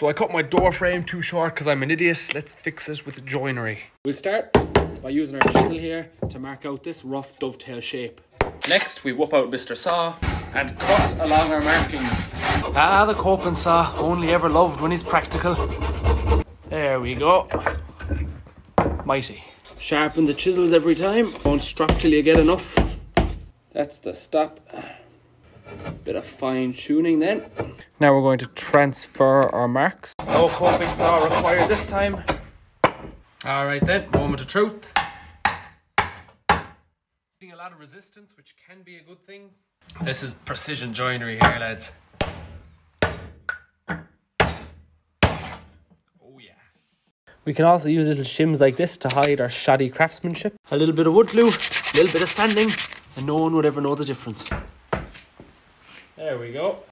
So I cut my door frame too short because I'm an idiot. Let's fix it with joinery. We'll start by using our chisel here to mark out this rough dovetail shape. Next, we whoop out Mr. Saw and cut along our markings. Ah, the coping saw, only ever loved when he's practical. There we go. Mighty. Sharpen the chisels every time. Don't strap till you get enough. That's the stop. Bit of fine tuning then. Now we're going to transfer our marks. No coping saw required this time. Alright then, moment of truth. Getting a lot of resistance, which can be a good thing. This is precision joinery here, lads. Oh yeah. We can also use little shims like this to hide our shoddy craftsmanship. A little bit of wood glue, a little bit of sanding, and no one would ever know the difference. There we go.